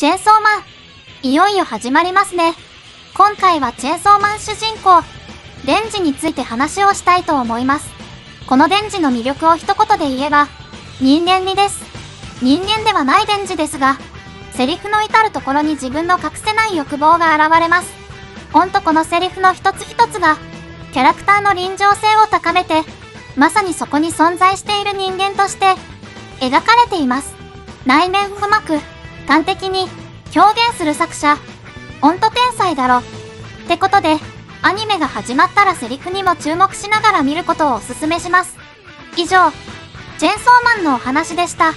チェーンソーマン、いよいよ始まりますね。今回はチェーンソーマン主人公、デンジについて話をしたいと思います。このデンジの魅力を一言で言えば、人間味です。人間ではないデンジですが、セリフの至るところに自分の隠せない欲望が現れます。ほんとこのセリフの一つ一つが、キャラクターの臨場性を高めて、まさにそこに存在している人間として、描かれています。内面深く、端的に表現する作者、音と天才だろ。ってことで、アニメが始まったらセリフにも注目しながら見ることをお勧めします。以上、チェンソーマンのお話でした。